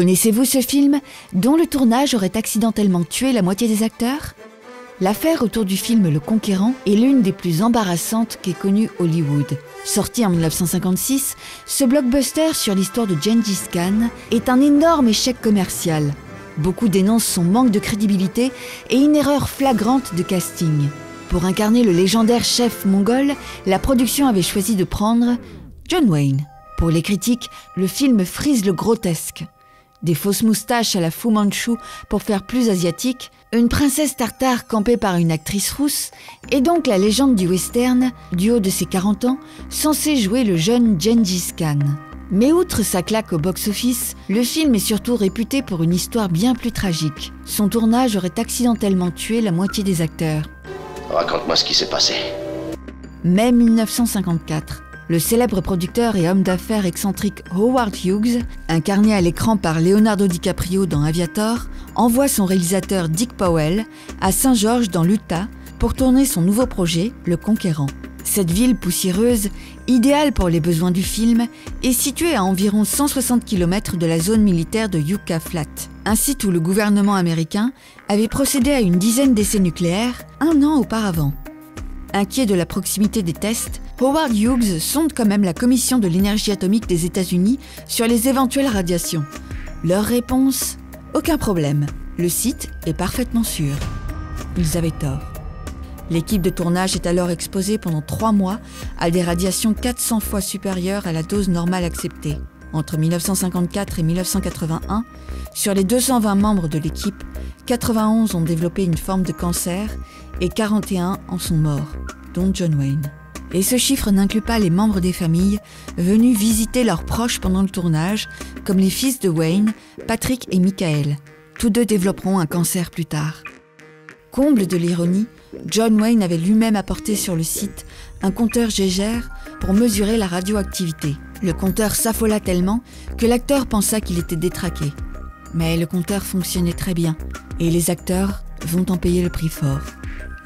Connaissez-vous ce film dont le tournage aurait accidentellement tué la moitié des acteurs? L'affaire autour du film Le Conquérant est l'une des plus embarrassantes qu'ait connue Hollywood. Sorti en 1956, ce blockbuster sur l'histoire de Gengis Khan est un énorme échec commercial. Beaucoup dénoncent son manque de crédibilité et une erreur flagrante de casting. Pour incarner le légendaire chef mongol, la production avait choisi de prendre John Wayne. Pour les critiques, le film frise le grotesque. Des fausses moustaches à la Fu Manchu pour faire plus asiatique, une princesse tartare campée par une actrice rousse, et donc la légende du western, du haut de ses 40 ans, censé jouer le jeune Gengis Khan. Mais outre sa claque au box-office, le film est surtout réputé pour une histoire bien plus tragique. Son tournage aurait accidentellement tué la moitié des acteurs. Raconte-moi ce qui s'est passé. Mai 1954. Le célèbre producteur et homme d'affaires excentrique Howard Hughes, incarné à l'écran par Leonardo DiCaprio dans Aviator, envoie son réalisateur Dick Powell à Saint-Georges dans l'Utah pour tourner son nouveau projet, Le Conquérant. Cette ville poussiéreuse, idéale pour les besoins du film, est située à environ 160 km de la zone militaire de Yucca Flat, un site où le gouvernement américain avait procédé à une dizaine d'essais nucléaires un an auparavant. Inquiet de la proximité des tests, Howard Hughes sonde quand même la Commission de l'énergie atomique des États-Unis sur les éventuelles radiations. Leur réponse Aucun problème. Le site est parfaitement sûr. Ils avaient tort. L'équipe de tournage est alors exposée pendant trois mois à des radiations 400 fois supérieures à la dose normale acceptée. Entre 1954 et 1981, sur les 220 membres de l'équipe, 91 ont développé une forme de cancer et 41 en sont morts, dont John Wayne. Et ce chiffre n'inclut pas les membres des familles venus visiter leurs proches pendant le tournage, comme les fils de Wayne, Patrick et Michael. Tous deux développeront un cancer plus tard. Comble de l'ironie, John Wayne avait lui-même apporté sur le site un compteur Gégère pour mesurer la radioactivité. Le compteur s'affola tellement que l'acteur pensa qu'il était détraqué. Mais le compteur fonctionnait très bien et les acteurs vont en payer le prix fort.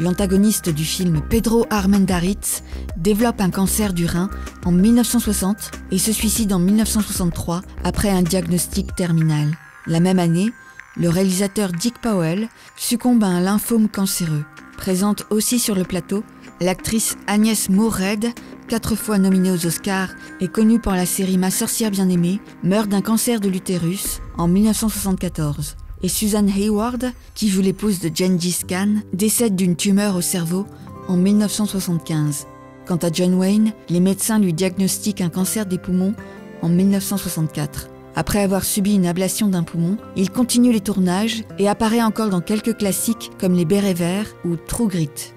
L'antagoniste du film Pedro Armendaritz développe un cancer du rein en 1960 et se suicide en 1963 après un diagnostic terminal. La même année, le réalisateur Dick Powell succombe à un lymphome cancéreux. Présente aussi sur le plateau, l'actrice Agnès Mourred, quatre fois nominée aux Oscars et connue pour la série Ma sorcière bien-aimée, meurt d'un cancer de l'utérus en 1974. Et Susan Hayward, qui joue l'épouse de Gengis Khan, décède d'une tumeur au cerveau en 1975. Quant à John Wayne, les médecins lui diagnostiquent un cancer des poumons en 1964. Après avoir subi une ablation d'un poumon, il continue les tournages et apparaît encore dans quelques classiques comme Les Bérets Verts ou True Grit.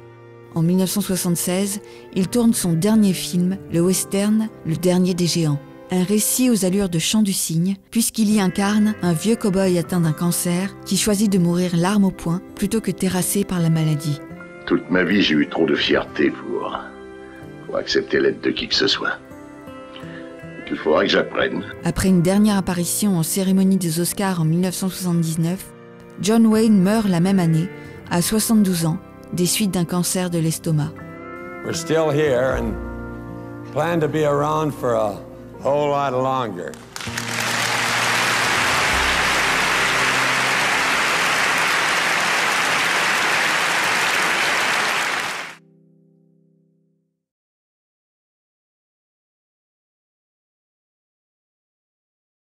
En 1976, il tourne son dernier film, le western Le Dernier des Géants. Un récit aux allures de chant du cygne, puisqu'il y incarne un vieux cow-boy atteint d'un cancer qui choisit de mourir l'arme au poing plutôt que terrassé par la maladie. Toute ma vie, j'ai eu trop de fierté pour, pour accepter l'aide de qui que ce soit. Il faudra que j'apprenne. Après une dernière apparition en cérémonie des Oscars en 1979, John Wayne meurt la même année, à 72 ans, des suites d'un cancer de l'estomac. We're still here and plan to be around for a whole lot longer.